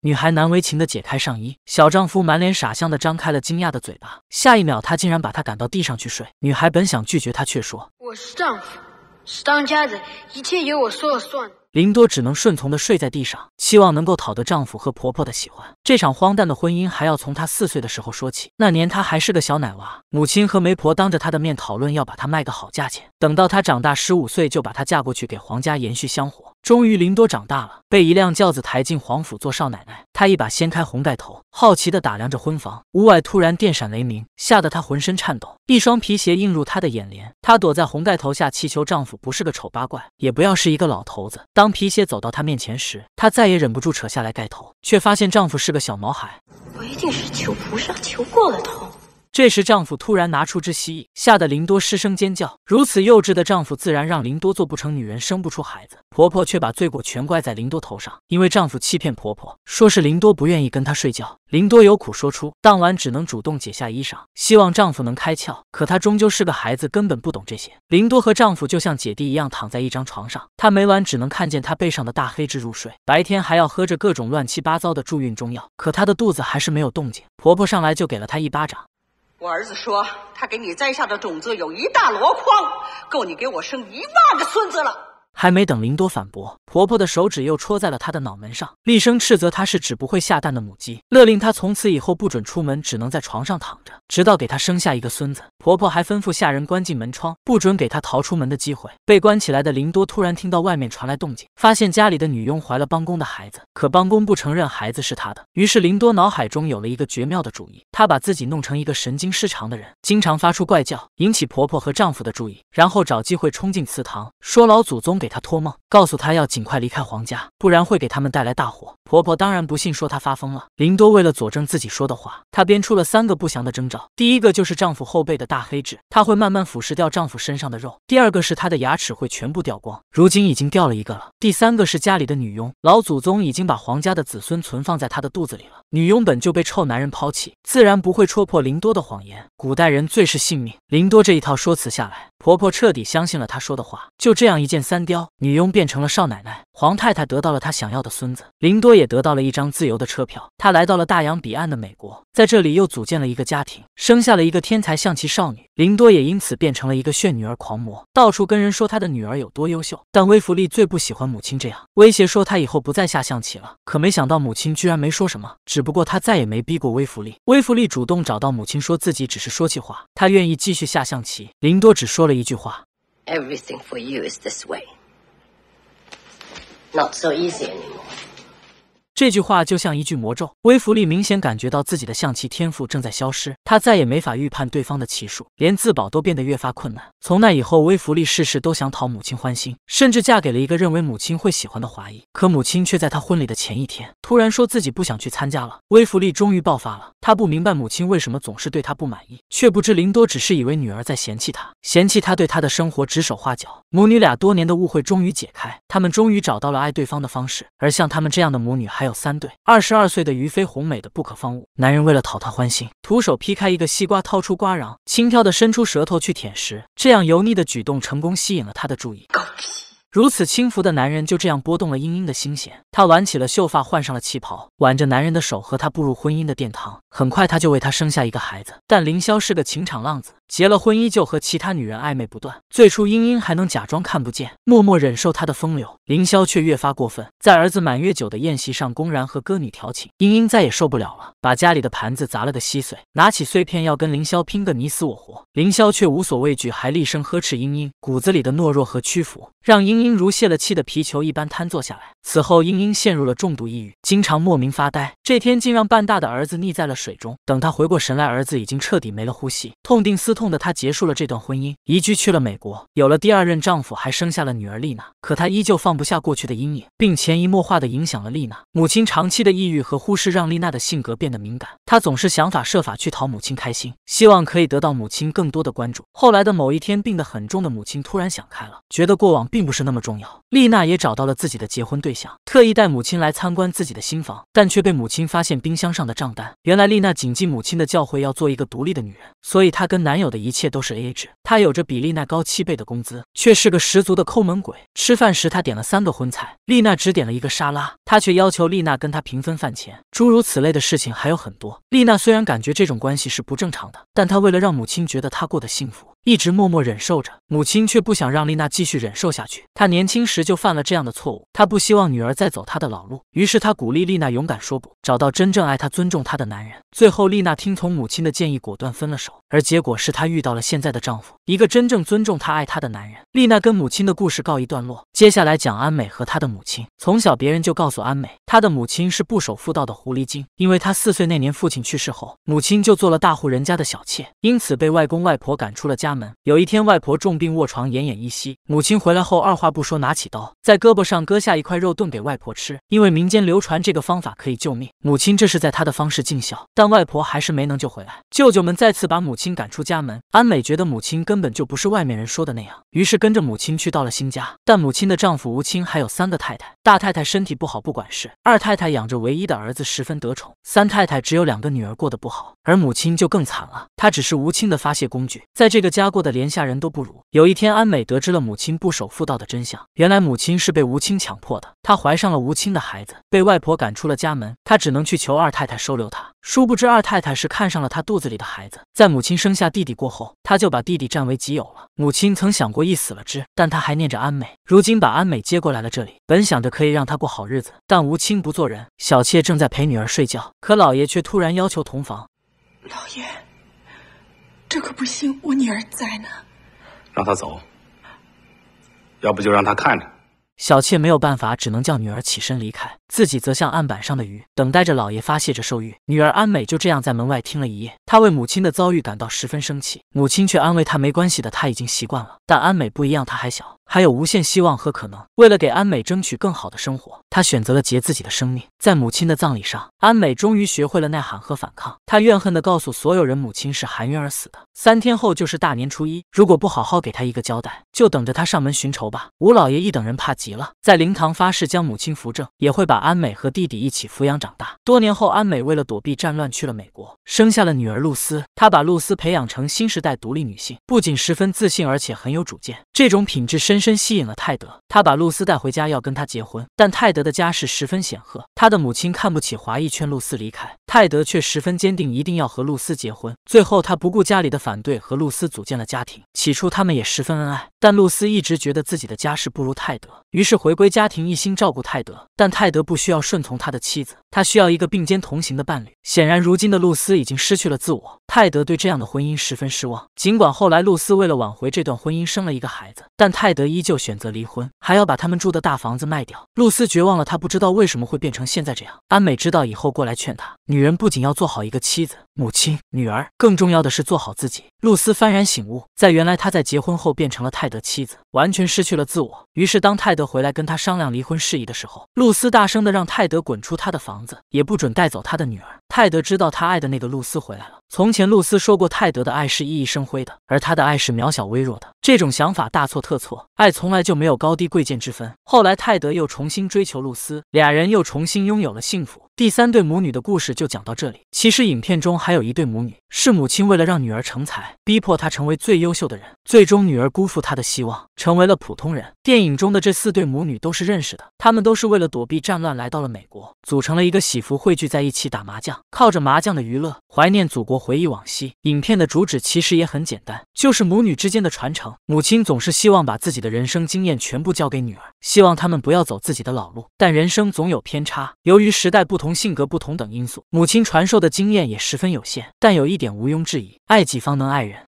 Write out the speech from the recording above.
女孩难为情的解开上衣，小丈夫满脸傻相的张开了惊讶的嘴巴，下一秒他竟然把她赶到地上去睡。女孩本想拒绝他，却说：“我是丈夫，是当家的，一切由我说了算。”林多只能顺从的睡在地上，期望能够讨得丈夫和婆婆的喜欢。这场荒诞的婚姻还要从她四岁的时候说起。那年她还是个小奶娃，母亲和媒婆当着她的面讨论要把她卖个好价钱。等到她长大十五岁，就把她嫁过去给皇家延续香火。终于，林多长大了，被一辆轿子抬进皇府做少奶奶。她一把掀开红盖头，好奇地打量着婚房。屋外突然电闪雷鸣，吓得她浑身颤抖。一双皮鞋映入她的眼帘，她躲在红盖头下，祈求丈夫不是个丑八怪，也不要是一个老头子。当皮鞋走到她面前时，她再也忍不住扯下来盖头，却发现丈夫是个小毛孩。我一定是求菩萨求过了头。这时，丈夫突然拿出只蜥蜴，吓得林多失声尖叫。如此幼稚的丈夫，自然让林多做不成女人，生不出孩子。婆婆却把罪过全怪在林多头上，因为丈夫欺骗婆婆，说是林多不愿意跟她睡觉。林多有苦说出，当晚只能主动解下衣裳，希望丈夫能开窍。可她终究是个孩子，根本不懂这些。林多和丈夫就像姐弟一样躺在一张床上，她每晚只能看见他背上的大黑痣入睡，白天还要喝着各种乱七八糟的助孕中药。可她的肚子还是没有动静。婆婆上来就给了她一巴掌。我儿子说，他给你栽下的种子有一大箩筐，够你给我生一万个孙子了。还没等林多反驳，婆婆的手指又戳在了她的脑门上，厉声斥责她是只不会下蛋的母鸡，勒令她从此以后不准出门，只能在床上躺着，直到给她生下一个孙子。婆婆还吩咐下人关进门窗，不准给她逃出门的机会。被关起来的林多突然听到外面传来动静，发现家里的女佣怀了帮工的孩子，可帮工不承认孩子是他的。于是林多脑海中有了一个绝妙的主意，他把自己弄成一个神经失常的人，经常发出怪叫，引起婆婆和丈夫的注意，然后找机会冲进祠堂，说老祖宗给。给他托梦告诉他要尽快离开皇家，不然会给他们带来大祸。婆婆当然不信，说她发疯了。林多为了佐证自己说的话，她编出了三个不祥的征兆。第一个就是丈夫后背的大黑痣，它会慢慢腐蚀掉丈夫身上的肉。第二个是她的牙齿会全部掉光，如今已经掉了一个了。第三个是家里的女佣，老祖宗已经把皇家的子孙存放在她的肚子里了。女佣本就被臭男人抛弃，自然不会戳破林多的谎言。古代人最是信命，林多这一套说辞下来，婆婆彻底相信了她说的话。就这样一箭三雕。女佣变成了少奶奶，皇太太得到了她想要的孙子，林多也得到了一张自由的车票。他来到了大洋彼岸的美国，在这里又组建了一个家庭，生下了一个天才象棋少女。林多也因此变成了一个炫女儿狂魔，到处跟人说他的女儿有多优秀。但威弗利最不喜欢母亲这样，威胁说他以后不再下象棋了。可没想到母亲居然没说什么，只不过他再也没逼过威弗利。威弗利主动找到母亲，说自己只是说气话，他愿意继续下象棋。林多只说了一句话：“Everything for you is this way.” Not so easy anymore. 这句话就像一句魔咒。威弗利明显感觉到自己的象棋天赋正在消失，他再也没法预判对方的棋术，连自保都变得越发困难。从那以后，威弗利事事都想讨母亲欢心，甚至嫁给了一个认为母亲会喜欢的华裔。可母亲却在他婚礼的前一天突然说自己不想去参加了。威弗利终于爆发了，他不明白母亲为什么总是对他不满意，却不知林多只是以为女儿在嫌弃他，嫌弃他对他的生活指手画脚。母女俩多年的误会终于解开，他们终于找到了爱对方的方式。而像他们这样的母女还有三对。二十二岁的于飞鸿美的不可方物，男人为了讨她欢心，徒手劈开一个西瓜，掏出瓜瓤，轻佻的伸出舌头去舔食，这样油腻的举动成功吸引了他的注意。如此轻浮的男人就这样拨动了英英的心弦，她挽起了秀发，换上了旗袍，挽着男人的手和他步入婚姻的殿堂。很快，他就为她生下一个孩子。但凌霄是个情场浪子，结了婚依旧和其他女人暧昧不断。最初，英英还能假装看不见，默默忍受他的风流。凌霄却越发过分，在儿子满月酒的宴席上公然和歌女调情。英英再也受不了了，把家里的盘子砸了个稀碎，拿起碎片要跟凌霄拼个你死我活。凌霄却无所畏惧，还厉声呵斥英英，骨子里的懦弱和屈服，让英英英如泄了气的皮球一般瘫坐下来。此后，英英陷入了重度抑郁，经常莫名发呆。这天，竟让半大的儿子溺在了水中。等他回过神来，儿子已经彻底没了呼吸。痛定思痛的他，结束了这段婚姻，移居去了美国，有了第二任丈夫，还生下了女儿丽娜。可他依旧放不下过去的阴影，并潜移默化的影响了丽娜。母亲长期的抑郁和忽视，让丽娜的性格变得敏感。她总是想法设法去讨母亲开心，希望可以得到母亲更多的关注。后来的某一天，病得很重的母亲突然想开了，觉得过往并不是。那么重要。丽娜也找到了自己的结婚对象，特意带母亲来参观自己的新房，但却被母亲发现冰箱上的账单。原来丽娜谨记母亲的教诲，要做一个独立的女人，所以她跟男友的一切都是 AA 制。她有着比丽娜高七倍的工资，却是个十足的抠门鬼。吃饭时，她点了三个荤菜，丽娜只点了一个沙拉，她却要求丽娜跟她平分饭钱。诸如此类的事情还有很多。丽娜虽然感觉这种关系是不正常的，但她为了让母亲觉得她过得幸福。一直默默忍受着，母亲却不想让丽娜继续忍受下去。她年轻时就犯了这样的错误，她不希望女儿再走她的老路，于是她鼓励丽娜勇敢说不，找到真正爱她、尊重她的男人。最后，丽娜听从母亲的建议，果断分了手。而结果是她遇到了现在的丈夫，一个真正尊重她、爱她的男人。丽娜跟母亲的故事告一段落，接下来讲安美和她的母亲。从小，别人就告诉安美，她的母亲是不守妇道的狐狸精，因为她四岁那年父亲去世后，母亲就做了大户人家的小妾，因此被外公外婆赶出了家。家门有一天，外婆重病卧床，奄奄一息。母亲回来后，二话不说，拿起刀在胳膊上割下一块肉炖给外婆吃。因为民间流传这个方法可以救命，母亲这是在她的方式尽孝，但外婆还是没能救回来。舅舅们再次把母亲赶出家门。安美觉得母亲根本就不是外面人说的那样，于是跟着母亲去到了新家。但母亲的丈夫吴清还有三个太太，大太太身体不好不管事，二太太养着唯一的儿子十分得宠，三太太只有两个女儿过得不好，而母亲就更惨了，她只是吴清的发泄工具，在这个家家。过得连下人都不如。有一天，安美得知了母亲不守妇道的真相，原来母亲是被吴清强迫的。她怀上了吴清的孩子，被外婆赶出了家门，她只能去求二太太收留她。殊不知，二太太是看上了她肚子里的孩子。在母亲生下弟弟过后，她就把弟弟占为己有了。母亲曾想过一死了之，但她还念着安美，如今把安美接过来了这里，本想着可以让她过好日子，但吴清不做人。小妾正在陪女儿睡觉，可老爷却突然要求同房。老爷。这可不行，我女儿在呢。让她走，要不就让她看着。小妾没有办法，只能叫女儿起身离开，自己则像案板上的鱼，等待着老爷发泄着兽欲。女儿安美就这样在门外听了一夜，她为母亲的遭遇感到十分生气，母亲却安慰她没关系的，她已经习惯了。但安美不一样，她还小。还有无限希望和可能。为了给安美争取更好的生活，他选择了结自己的生命。在母亲的葬礼上，安美终于学会了呐喊和反抗。她怨恨地告诉所有人，母亲是含冤而死的。三天后就是大年初一，如果不好好给她一个交代，就等着她上门寻仇吧。吴老爷一等人怕极了，在灵堂发誓将母亲扶正，也会把安美和弟弟一起抚养长大。多年后，安美为了躲避战乱去了美国，生下了女儿露丝。她把露丝培养成新时代独立女性，不仅十分自信，而且很有主见。这种品质深。深深吸引了泰德，他把露丝带回家要跟他结婚，但泰德的家世十分显赫，他的母亲看不起华裔，劝露丝离开，泰德却十分坚定，一定要和露丝结婚。最后他不顾家里的反对，和露丝组建了家庭。起初他们也十分恩爱，但露丝一直觉得自己的家世不如泰德，于是回归家庭，一心照顾泰德。但泰德不需要顺从他的妻子，他需要一个并肩同行的伴侣。显然，如今的露丝已经失去了自我，泰德对这样的婚姻十分失望。尽管后来露丝为了挽回这段婚姻生了一个孩子，但泰德。依旧选择离婚，还要把他们住的大房子卖掉。露丝绝望了，她不知道为什么会变成现在这样。安美知道以后过来劝她，女人不仅要做好一个妻子、母亲、女儿，更重要的是做好自己。露丝幡然醒悟，在原来她在结婚后变成了泰德妻子，完全失去了自我。于是当泰德回来跟她商量离婚事宜的时候，露丝大声的让泰德滚出她的房子，也不准带走她的女儿。泰德知道他爱的那个露丝回来了。从前露丝说过，泰德的爱是熠熠生辉的，而他的爱是渺小微弱的。这种想法大错特错。爱从来就没有高低贵贱之分。后来泰德又重新追求露丝，俩人又重新拥有了幸福。第三对母女的故事就讲到这里。其实影片中还有一对母女，是母亲为了让女儿成才，逼迫她成为最优秀的人，最终女儿辜负她的希望，成为了普通人。电影中的这四对母女都是认识的，她们都是为了躲避战乱来到了美国，组成了一个喜福，汇聚在一起打麻将，靠着麻将的娱乐怀念祖国，回忆往昔。影片的主旨其实也很简单，就是母女之间的传承。母亲总是希望把自己的人生经验全部交给女儿，希望他们不要走自己的老路，但人生总有偏差，由于时代不同同。性格不同等因素，母亲传授的经验也十分有限。但有一点毋庸置疑：爱己方能爱人。